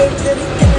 you.